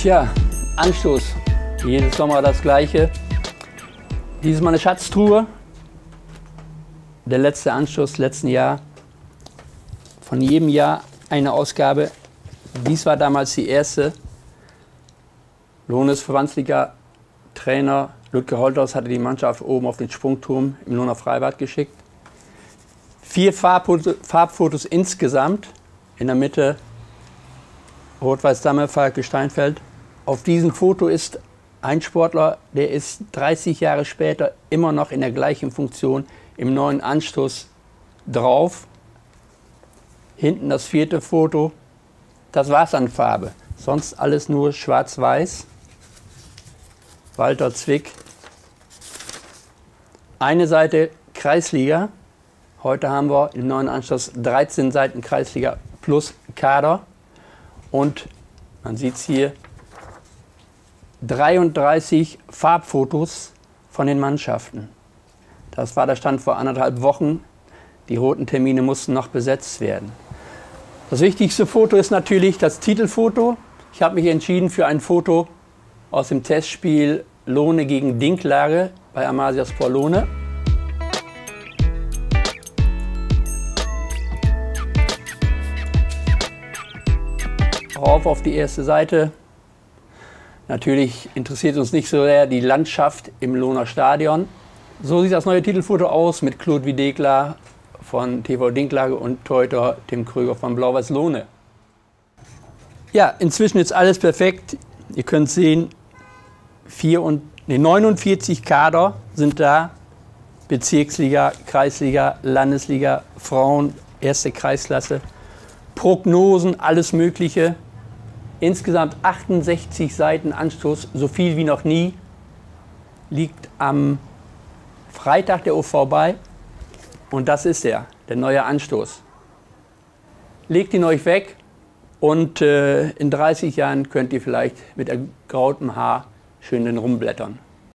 Tja, Anstoß. Jedes Sommer das gleiche. Dieses Mal eine Schatztruhe. Der letzte Anstoß letzten Jahr. Von jedem Jahr eine Ausgabe. Dies war damals die erste. Lohnes Verbandsliga Trainer Ludger Holthaus hatte die Mannschaft oben auf den Sprungturm im Lohner Freibad geschickt. Vier Farbfotos, Farbfotos insgesamt. In der Mitte Rot-Weiß Damme, Steinfeld. Auf diesem Foto ist ein Sportler, der ist 30 Jahre später immer noch in der gleichen Funktion im neuen Anstoß drauf. Hinten das vierte Foto, das war's an Farbe. Sonst alles nur schwarz-weiß. Walter Zwick. Eine Seite Kreisliga. Heute haben wir im neuen Anschluss 13 Seiten Kreisliga plus Kader. Und man sieht es hier, 33 Farbfotos von den Mannschaften. Das war der Stand vor anderthalb Wochen. Die roten Termine mussten noch besetzt werden. Das wichtigste Foto ist natürlich das Titelfoto. Ich habe mich entschieden für ein Foto aus dem Testspiel Lohne gegen Dinklage bei Amasiaspor Lohne. Rauf auf die erste Seite. Natürlich interessiert uns nicht so sehr die Landschaft im Lohner Stadion. So sieht das neue Titelfoto aus mit Claude Videkla von TV Dinklage und Teuter Tim Krüger von Blau-Weiß Lohne. Ja, inzwischen ist alles perfekt. Ihr könnt sehen, vier und, nee, 49 Kader sind da. Bezirksliga, Kreisliga, Landesliga, Frauen, erste Kreisklasse. Prognosen, alles Mögliche. Insgesamt 68 Seiten Anstoß, so viel wie noch nie. Liegt am Freitag der OV bei. Und das ist er, der neue Anstoß. Legt ihn euch weg und äh, in 30 Jahren könnt ihr vielleicht mit ergrautem Haar schön den rumblättern.